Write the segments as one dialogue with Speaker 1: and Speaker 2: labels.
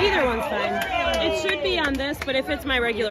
Speaker 1: Either one's fine. It should be on this, but if it's my regular.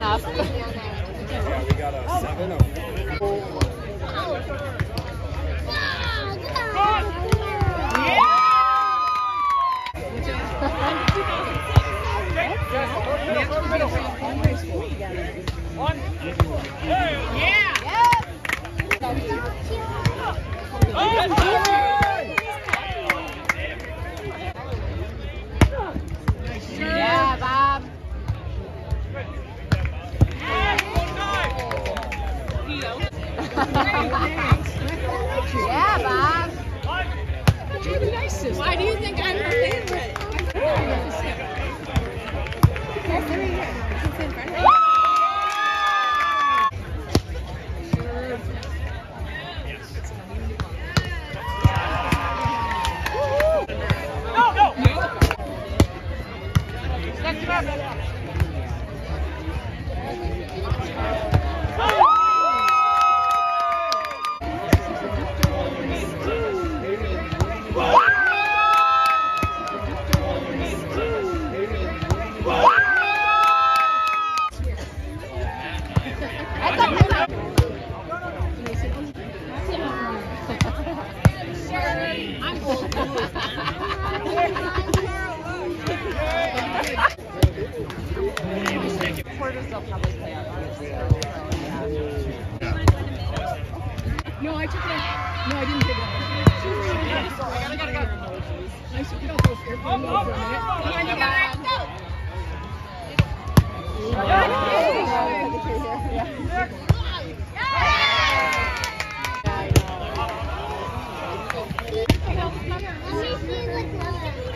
Speaker 2: Yeah, we got a seven of
Speaker 3: Yeah,
Speaker 1: Why do you think
Speaker 3: Quarters they'll probably play on.
Speaker 4: No, I took it. No, I didn't take it. I gotta, gotta, go. Nice to get off those mode for a minute. Come on, you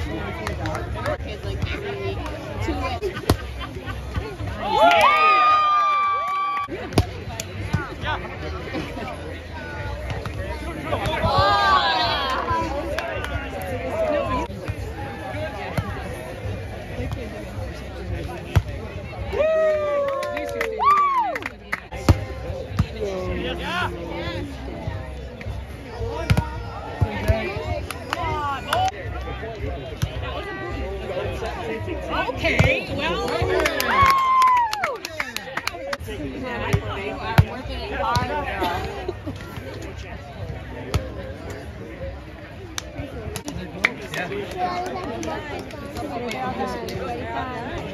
Speaker 3: Kids like every. Two weeks.
Speaker 1: Okay, well.
Speaker 3: You are working hard, girl.
Speaker 5: Yeah.